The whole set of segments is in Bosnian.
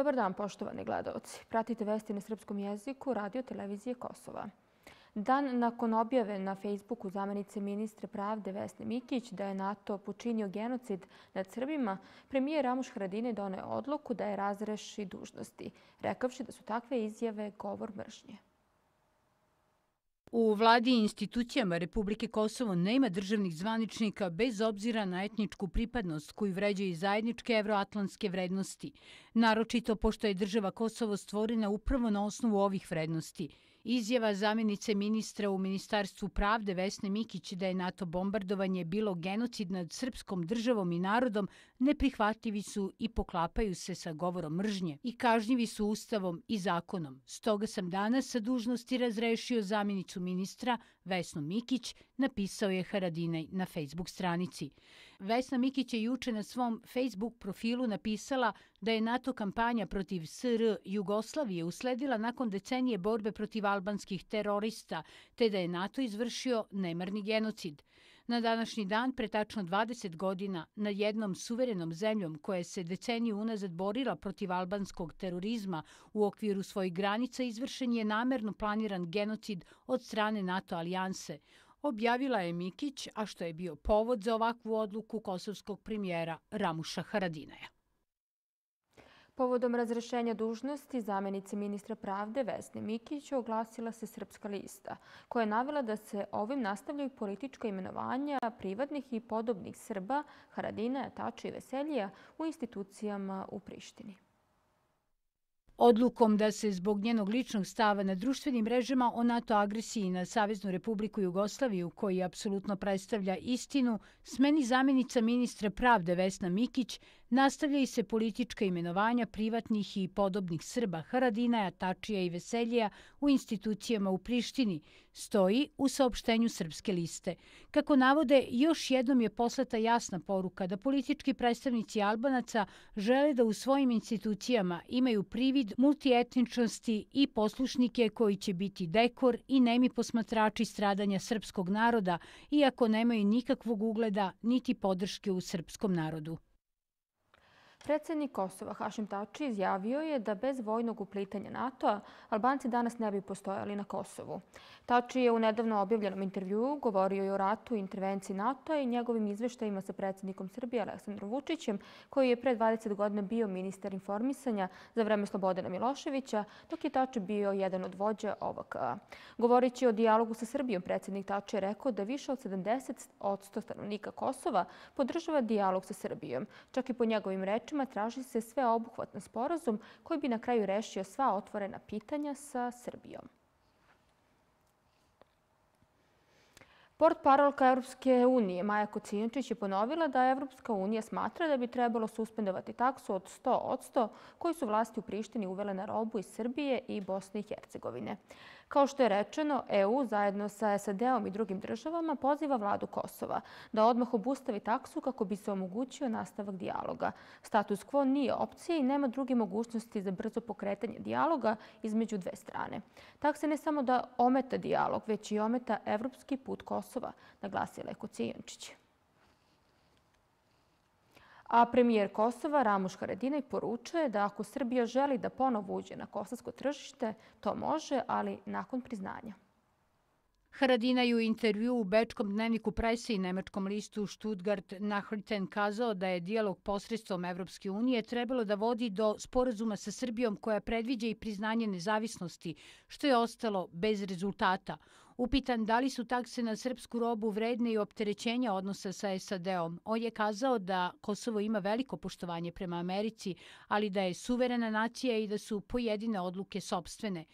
Dobar dan, poštovani gledalci. Pratite vesti na srpskom jeziku radio televizije Kosova. Dan nakon objave na Facebooku zamenice ministre pravde Vesne Mikić da je NATO počinio genocid nad Srbima, premijer Ramuš Hradine donao odluku da je razreši dužnosti, rekavši da su takve izjave govor mržnje. U vladi i institucijama Republike Kosovo nema državnih zvaničnika bez obzira na etničku pripadnost koju vređaju zajedničke evroatlantske vrednosti, naročito pošto je država Kosovo stvorena upravo na osnovu ovih vrednosti – Izjava zamjenice ministra u Ministarstvu pravde Vesne Mikić da je NATO bombardovanje bilo genocid nad srpskom državom i narodom neprihvatljivi su i poklapaju se sa govorom mržnje i kažnjivi su ustavom i zakonom. Stoga sam danas sa dužnosti razrešio zamjenicu ministra Vesnu Mikić, napisao je Haradinaj na Facebook stranici. Vesna Mikić je juče na svom Facebook profilu napisala da je NATO kampanja protiv SR Jugoslavije usledila nakon decenije borbe protiv albanskih terorista, te da je NATO izvršio nemarni genocid. Na današnji dan, pretačno 20 godina, na jednom suverenom zemljom koja se deceniju unazad borila protiv albanskog terorizma u okviru svojih granica, izvršen je namerno planiran genocid od strane NATO alijanse objavila je Mikić, a što je bio povod za ovakvu odluku kosovskog premijera Ramuša Haradinaja. Povodom razrešenja dužnosti, zamenice ministra pravde Vesne Mikić oglasila se Srpska lista, koja je navela da se ovim nastavljaju politička imenovanja privadnih i podobnih Srba Haradina, Tača i Veselija u institucijama u Prištini. Odlukom da se zbog njenog ličnog stava na društvenim mrežama o NATO agresiji na Saveznu republiku Jugoslaviju, koji apsolutno predstavlja istinu, smeni zamjenica ministra pravde Vesna Mikić, nastavljaju se politička imenovanja privatnih i podobnih Srba Haradinaja, Tačija i Veselija u institucijama u Prištini, stoji u saopštenju Srpske liste. Kako navode, još jednom je poslata jasna poruka da politički predstavnici Albanaca žele da u svojim institucijama imaju privid multietničnosti i poslušnike koji će biti dekor i nemi posmatrači stradanja srpskog naroda, iako nemaju nikakvog ugleda niti podrške u srpskom narodu. Predsjednik Kosova Hašim Tači izjavio je da bez vojnog uplitanja NATO-a Albanci danas ne bi postojali na Kosovu. Tači je u nedavno objavljenom intervjuu govorio i o ratu i intervenciji NATO-a i njegovim izveštajima sa predsjednikom Srbije Aleksandrom Vučićem, koji je pre 20 godina bio ministar informisanja za vreme Slobodana Miloševića, dok je Tači bio jedan od vođa OVK. Govorići o dijalogu sa Srbijom, predsjednik Tači je rekao da više od 70 od 100 stanovnika Kosova podržava dijalog sa Srbijom. Čak i po njegovim rečima traži se sveobuhvatan sporazum koji bi na kraju rešio sva otvorena pitanja sa Srbijom. Port parolka Evropske unije Maja Kocinčić je ponovila da Evropska unija smatra da bi trebalo suspendovati taksu od 100 od 100 koji su vlasti u Prištini uvele na robu iz Srbije i Bosne i Hercegovine. Kao što je rečeno, EU zajedno sa SAD-om i drugim državama poziva vladu Kosova da odmah obustavi taksu kako bi se omogućio nastavak dijaloga. Status quo nije opcija i nema druge mogućnosti za brzo pokretanje dijaloga između dve strane. Taksa ne samo da ometa dijalog, već i ometa evropski put Kosova, Kosova, naglasila je Kocijančić. A premijer Kosova Ramuš Haradinaj poručuje da ako Srbija želi da ponovo uđe na kosovsko tržište, to može, ali nakon priznanja. Haradinaj u intervju u Bečkom dnevniku prese i nemačkom listu Stuttgart Nachrichten kazao da je dijalog posredstvom Evropske unije trebalo da vodi do sporazuma sa Srbijom koja predviđa i priznanje nezavisnosti, što je ostalo bez rezultata. Upitan da li su takse na srpsku robu vredne i opterećenja odnosa sa SAD-om, on je kazao da Kosovo ima veliko poštovanje prema Americi, ali da je suverena nacija i da su pojedine odluke sobstvene.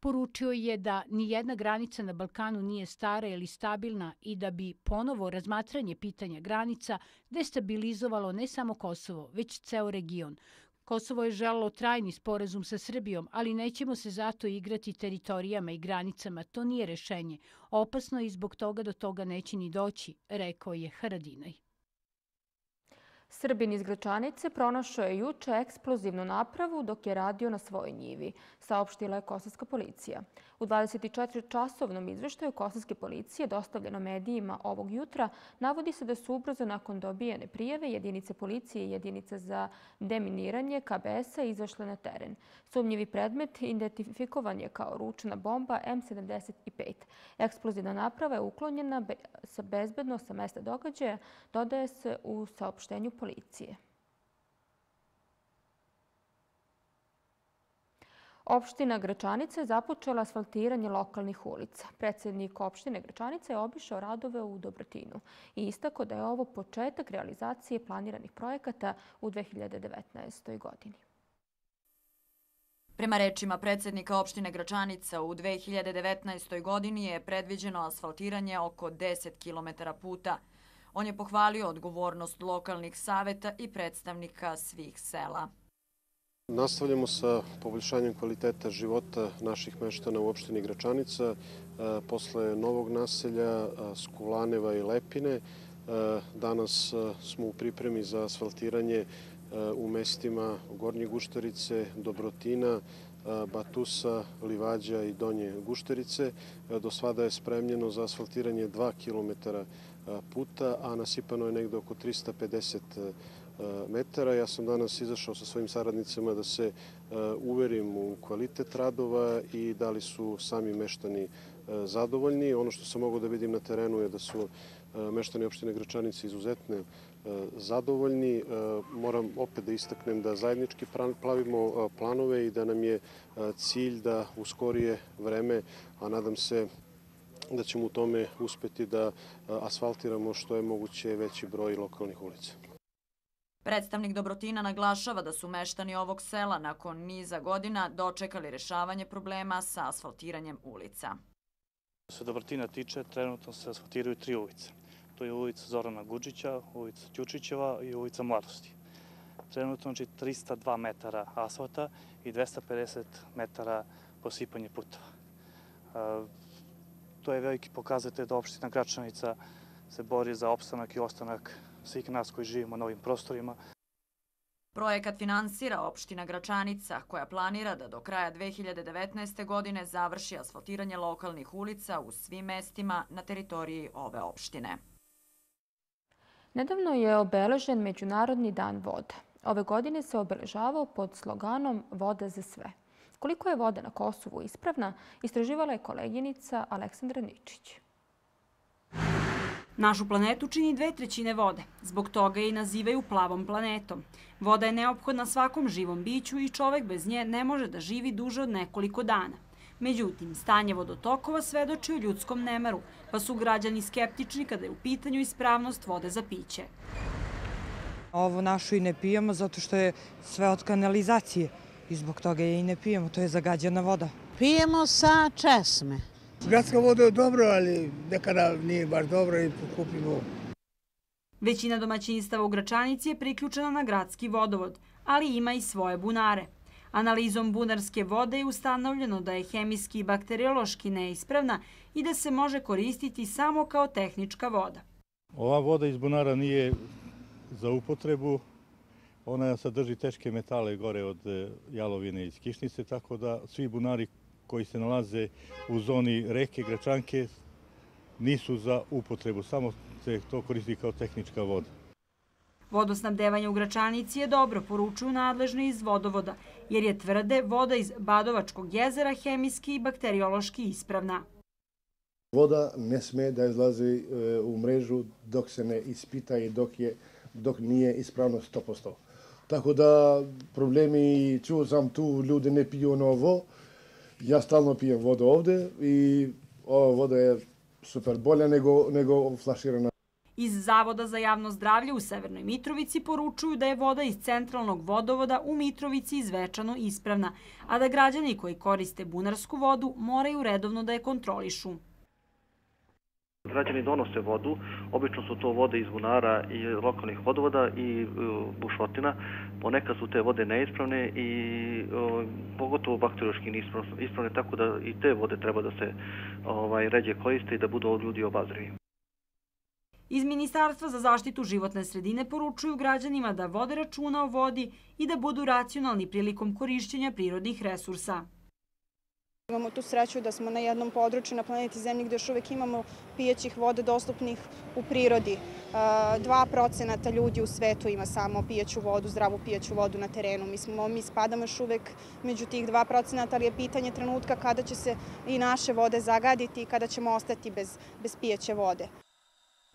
Poručio je da ni jedna granica na Balkanu nije stara ili stabilna i da bi ponovo razmatranje pitanja granica destabilizovalo ne samo Kosovo, već ceo region. Kosovo je želalo trajni sporazum sa Srbijom, ali nećemo se zato igrati teritorijama i granicama. To nije rešenje. Opasno i zbog toga do toga neće ni doći, rekao je Haradinaj. Srbin iz Gračanice pronašao je juče eksplozivnu napravu dok je radio na svojoj njivi, saopštila je kosovska policija. U 24-časovnom izveštaju Kosovske policije dostavljeno medijima ovog jutra navodi se da su ubrzo nakon dobijene prijeve jedinice policije i jedinice za deminiranje KBS-a izašle na teren. Sumnjivi predmet identifikovan je kao ručna bomba M75. Eksplozivna naprava je uklonjena sa bezbedno sa mesta događaja, dodaje se u saopštenju policije. Opština Gračanica je započela asfaltiranje lokalnih ulica. Predsjednik opštine Gračanica je obišao radove u Dobrotinu i istako da je ovo početak realizacije planiranih projekata u 2019. godini. Prema rečima predsjednika opštine Gračanica, u 2019. godini je predviđeno asfaltiranje oko 10 km puta. On je pohvalio odgovornost lokalnih saveta i predstavnika svih sela. Nastavljamo sa poboljšanjem kvaliteta života naših meštana u opštini Gračanica e, posle novog naselja e, Skulaneva i Lepine. E, danas smo u pripremi za asfaltiranje u mestima Gornje Gušterice, Dobrotina, Batusa, Livađa i Donje Gušterice. Do svada je spremljeno za asfaltiranje 2 km puta, a nasipano je nekde oko 350 km E, metara. Ja sam danas izašao sa svojim saradnicama da se e, uverim u kvalitet radova i da li su sami meštani e, zadovoljni. Ono što sam mogao da vidim na terenu je da su meštani opštine Gračanice izuzetne zadovoljni. Moram opet da istaknem da zajednički plavimo planove i da nam je cilj da u skorije vreme, a nadam se da ćemo u tome uspeti da asfaltiramo što je moguće veći broj lokalnih ulica. Predstavnik Dobrotina naglašava da su meštani ovog sela nakon niza godina dočekali rešavanje problema sa asfaltiranjem ulica. Što se Dobrotina tiče, trenutno se asfaltiraju tri ulice. To je ulica Zorana Guđića, ulica Ćučićeva i ulica Mladosti. Trenutno znači, je 302 metara asfalta i 250 metara posipanje putova. E, to je veliki pokazatelj da opština Gračanica se bori za opstanak i ostanak svih nas koji živimo na ovim prostorima. Projekat finansira opština Gračanica, koja planira da do kraja 2019. godine završi asfaltiranje lokalnih ulica u svim mestima na teritoriji ove opštine. Nedavno je obeležen Međunarodni dan voda. Ove godine se obeležavao pod sloganom Voda za sve. Koliko je voda na Kosovu ispravna, istraživala je koleginica Aleksandra Ničić. Našu planetu čini dve trećine vode. Zbog toga je i nazivaju plavom planetom. Voda je neophodna svakom živom biću i čovek bez nje ne može da živi duže od nekoliko dana. Međutim, stanje vodotokova svedoči o ljudskom nemaru, pa su građani skeptični kada je u pitanju ispravnost vode za piće. Ovo našu i ne pijemo zato što je sve od kanalizacije i zbog toga je i ne pijemo, to je zagađena voda. Pijemo sa česme. Gradska voda je dobro, ali nekada nije baš dobro i kupimo. Većina domaćinstava u Gračanici je priključena na gradski vodovod, ali ima i svoje bunare. Analizom bunarske vode je ustanovljeno da je hemijski i bakteriološki neispravna i da se može koristiti samo kao tehnička voda. Ova voda iz bunara nije za upotrebu. Ona sadrži teške metale gore od e, jalovine iz kišnice, tako da svi bunari koji se nalaze u zoni reke Gračanke nisu za upotrebu, samo se to koristi kao tehnička voda. Vodosnabdevanje u Gračanici je dobro, poručuju nadležni iz vodovoda, jer je tvrde voda iz Badovačkog jezera hemijski i bakteriološki ispravna. Voda ne sme da izlazi e, u mrežu dok se ne ispita i dok, je, dok nije ispravno 100%. Tako da problemi, čuo sam tu, ljudi ne piju novo, Ja stalno pijem vodu ovde i ova voda je super bolja nego, nego flaširana. Iz Zavoda za javno zdravlje u Severnoj Mitrovici poručuju da je voda iz centralnog vodovoda u Mitrovici izvečano ispravna, a da građani koji koriste bunarsku vodu moraju redovno da je kontrolišu. Građani donose vodu, obično su to vode iz bunara i lokalnih vodovoda i e, bušotina. Ponekad su te vode neispravne i e, pogotovo bakteriološki neispravne, tako da i te vode treba da se ovaj, ređe koriste i da budu ljudi obazrivi. Iz Ministarstva za zaštitu životne sredine poručuju građanima da vode računa o vodi i da budu racionalni prilikom korišćenja prirodnih resursa. Imamo tu sreću da smo na jednom području na planeti Zemlji gdje još uvijek imamo pijećih voda dostupnih u prirodi. Dva procenata ljudi u svetu ima samo pijeću vodu, zdravu pijeću vodu na terenu. Mi, smo, mi spadamo još uvijek među tih dva procenata, ali je pitanje trenutka kada će se i naše vode zagaditi i kada ćemo ostati bez, bez pijeće vode.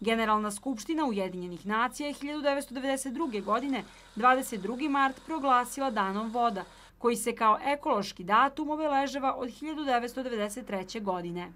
Generalna skupština Ujedinjenih nacija je 1992. godine 22. mart proglasila danom voda, koji se kao ekološki datum obeležava od 1993. godine.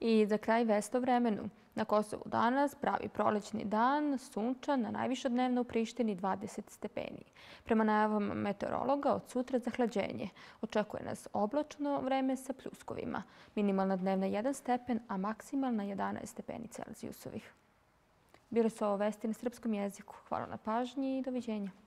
I za kraj vesto vremenu. Na Kosovu danas pravi prolećni dan, sunčan, na najviše dnevno u Prištini 20 stepeni. Prema najavom meteorologa, od sutra zahlađenje. Očekuje nas oblačno vreme sa pljuskovima. Minimalna dnevna 1 stepen, a maksimalna 11 stepeni Celzijusovih. Bile su ovo vesti na srpskom jeziku. Hvala na pažnji i doviđenja.